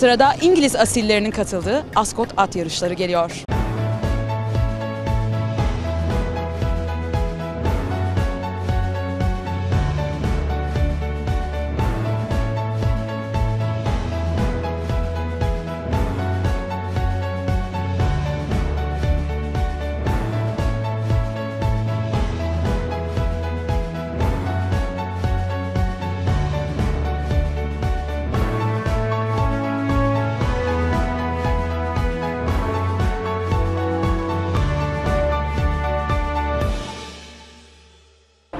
Sırada İngiliz asillerinin katıldığı Ascot at yarışları geliyor.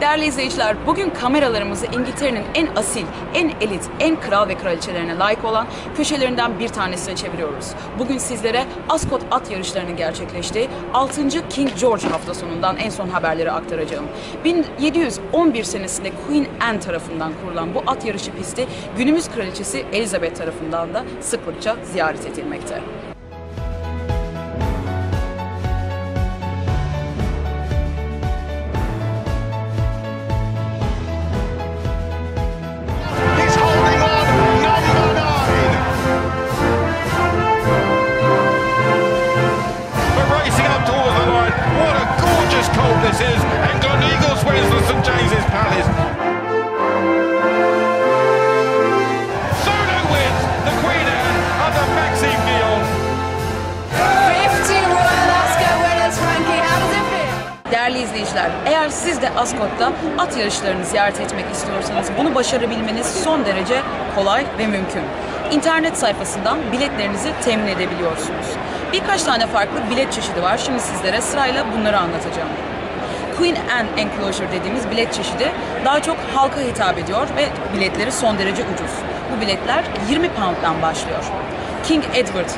Değerli izleyiciler, bugün kameralarımızı İngiltere'nin en asil, en elit, en kral ve kraliçelerine layık olan köşelerinden bir tanesine çeviriyoruz. Bugün sizlere Ascot at yarışlarının gerçekleştiği 6. King George hafta sonundan en son haberleri aktaracağım. 1711 senesinde Queen Anne tarafından kurulan bu at yarışı pisti günümüz kraliçesi Elizabeth tarafından da sıklıkça ziyaret edilmekte. İzleyiciler, eğer siz de Ascot'ta at yarışlarını ziyaret etmek istiyorsanız bunu başarabilmeniz son derece kolay ve mümkün. İnternet sayfasından biletlerinizi temin edebiliyorsunuz. Birkaç tane farklı bilet çeşidi var. Şimdi sizlere sırayla bunları anlatacağım. Queen Anne Enclosure dediğimiz bilet çeşidi daha çok halka hitap ediyor ve biletleri son derece ucuz. Bu biletler 20 pound'dan başlıyor. King Edward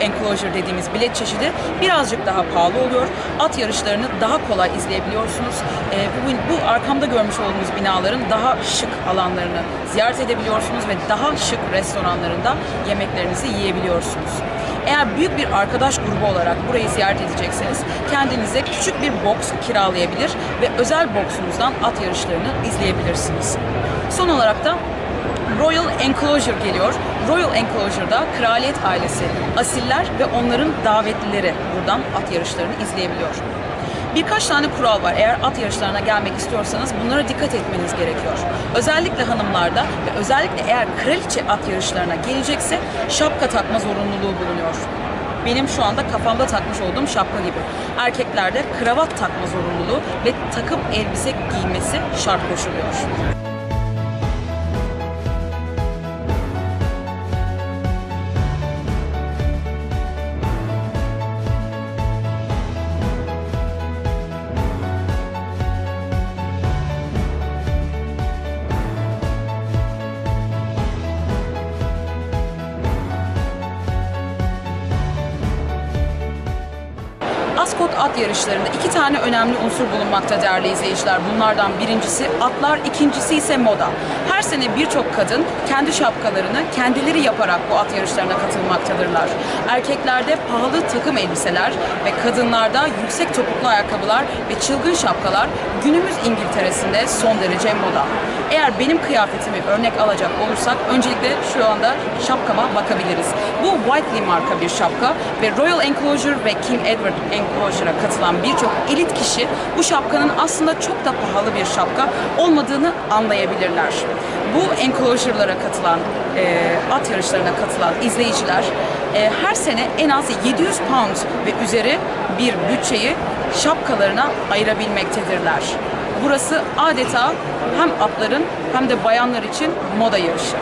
Enclosure dediğimiz bilet çeşidi birazcık daha pahalı oluyor. At yarışlarını daha kolay izleyebiliyorsunuz. Ee, bu, bu arkamda görmüş olduğunuz binaların daha şık alanlarını ziyaret edebiliyorsunuz ve daha şık restoranlarında yemeklerinizi yiyebiliyorsunuz. Eğer büyük bir arkadaş grubu olarak burayı ziyaret edecekseniz kendinize küçük bir box kiralayabilir ve özel boxunuzdan at yarışlarını izleyebilirsiniz. Son olarak da Royal Enclosure geliyor. Royal Enclosure'da kraliyet ailesi, asiller ve onların davetlileri buradan at yarışlarını izleyebiliyor. Birkaç tane kural var. Eğer at yarışlarına gelmek istiyorsanız bunlara dikkat etmeniz gerekiyor. Özellikle hanımlarda ve özellikle eğer kraliçe at yarışlarına gelecekse şapka takma zorunluluğu bulunuyor. Benim şu anda kafamda takmış olduğum şapka gibi. Erkeklerde kravat takma zorunluluğu ve takım elbise giymesi şart koşuluyor. Ascot at yarışlarında iki tane önemli unsur bulunmakta değerli izleyiciler. Bunlardan birincisi atlar, ikincisi ise moda. Her sene birçok kadın kendi şapkalarını kendileri yaparak bu at yarışlarına katılmaktadırlar. Erkeklerde pahalı takım elbiseler ve kadınlarda yüksek topuklu ayakkabılar ve çılgın şapkalar günümüz İngiltere'sinde son derece moda. Eğer benim kıyafetimi örnek alacak olursak öncelikle şu anda şapkama bakabiliriz. Bu Whiteley marka bir şapka ve Royal Enclosure ve King Edward Enclosure'a katılan birçok elit kişi bu şapkanın aslında çok da pahalı bir şapka olmadığını anlayabilirler. Bu enclosure'lara katılan, e, at yarışlarına katılan izleyiciler e, her sene en az 700 pound ve üzeri bir bütçeyi şapkalarına ayırabilmektedirler. Burası adeta hem atların hem de bayanlar için moda yarışı.